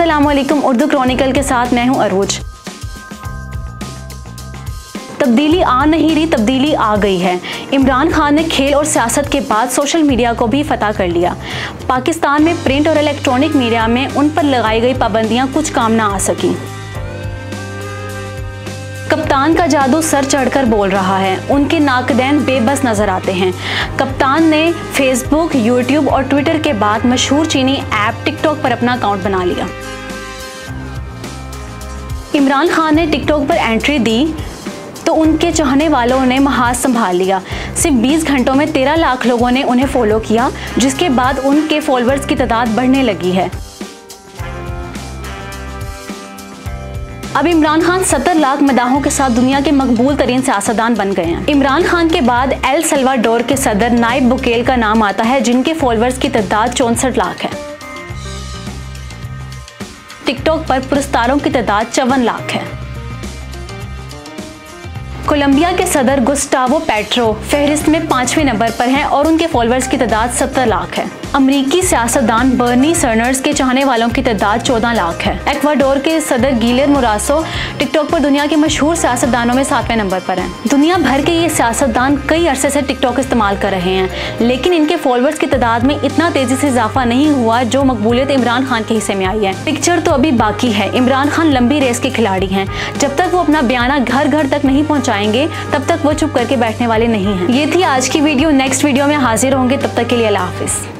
वालेकुम उर्दू क्रॉनिकल के साथ मैं हूँ अरोज। तब्दीली आ नहीं रही, तब्दीली आ गई है। इमरान खान ने खेल और सियासत के बाद सोशल मीडिया को भी फतह कर लिया। पाकिस्तान में प्रिंट और इलेक्ट्रॉनिक मीडिया में उन पर लगाई गई पाबंदियाँ कुछ काम ना आ सकी। कप्तान का जादू सर चढ़कर बोल रहा है। उनके नाकदैन बेबस नज़र आते हैं। कप्तान ने फेसबुक यूट्यूब और ट्विटर के बाद मशहूर चीनी ऐप टिकटॉक पर अपना अकाउंट बना लिया। इमरान खान ने टिकटॉक पर एंट्री दी तो उनके चाहने वालों ने महाज संभाल लिया। सिर्फ़ 20 घंटों में 13 लाख लोगों ने उन्हें फॉलो किया, जिसके बाद उनके फॉलोअर्स की तादाद बढ़ने लगी है। अब इमरान खान 70 लाख मदाहों के साथ दुनिया के मकबूल तरीन सियासतदान बन गए हैं। इमरान खान के बाद एल सलवाडोर के सदर नाइब बुकेल का नाम आता है, जिनके फॉलोअर्स की तादाद चौंसठ लाख है। टिकटॉक पर पुरस्कारों की तादाद चौवन लाख है। कोलंबिया के सदर गुस्टावो पेट्रो फहरिस्त में पाँचवें नंबर पर हैं और उनके फॉलोअर्स की तादाद सत्तर लाख है। अमरीकी सियासतदान बर्नी सर्नर्स के चाहने वालों की तादाद चौदह लाख है। एक्वाडोर के सदर गीलर मुरासो टिकटॉक पर दुनिया के मशहूर सियासतदानों में सातवें नंबर पर हैं। दुनिया भर के ये सियासतदान कई अरसे से टिकटॉक इस्तेमाल कर रहे हैं, लेकिन इनके फॉलोअर्स की तादाद में इतना तेज़ी से इजाफा नहीं हुआ जो मकबूलियत इमरान खान के हिस्से में आई है। पिक्चर तो अभी बाकी है। इमरान खान लंबी रेस के खिलाड़ी हैं। जब तक वो अपना बयाना घर घर तक नहीं पहुँचाएँगे, तब तक वो चुप करके बैठने वाले नहीं है। ये थी आज की वीडियो। नेक्स्ट वीडियो में हाजिर होंगे। तब तक के लिए अल्लाह हाफिज़।